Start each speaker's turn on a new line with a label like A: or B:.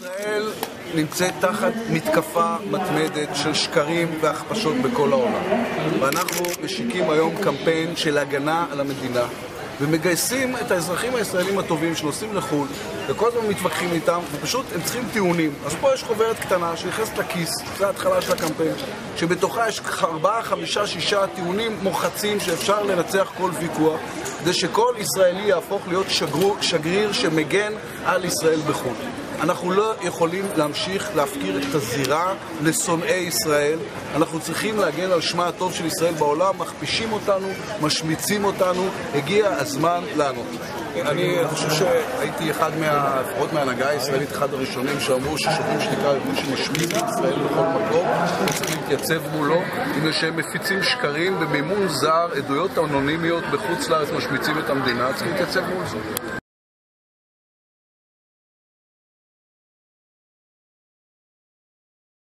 A: ישראל נמצאת תחת מתקפה מתמדת של שקרים והכפשות בכל העולם. ואנחנו משיקים היום קמפיין של הגנה על המדינה, ומגייסים את האזרחים הישראלים הטובים שנוסעים לחו"ל, וכל הזמן מתווכחים איתם, ופשוט הם צריכים טיעונים. אז פה יש חוברת קטנה שנכנסת לכיס, זו ההתחלה של הקמפיין, שבתוכה יש ארבעה, חמישה, שישה טיעונים מוחצים שאפשר לנצח כל ויכוח, כדי שכל ישראלי יהפוך להיות שגריר שמגן על ישראל בחו"ל. אנחנו לא יכולים להמשיך להפקיר את הזירה לשונאי ישראל. אנחנו צריכים להגן על שמה הטוב של ישראל בעולם, מכפישים אותנו, משמיצים אותנו, הגיע הזמן לענות. אני חושב שהייתי אחד מה... לפחות מההנהגה הישראלית, אחד הראשונים שאמרו ששוברים שתיקה ארגון שמשמיץ את ישראל בכל מקום, צריך להתייצב מולו, מפני שהם מפיצים שקרים במימון זר, עדויות אנונימיות בחוץ לארץ משמיצים את המדינה, צריך להתייצב מול זה.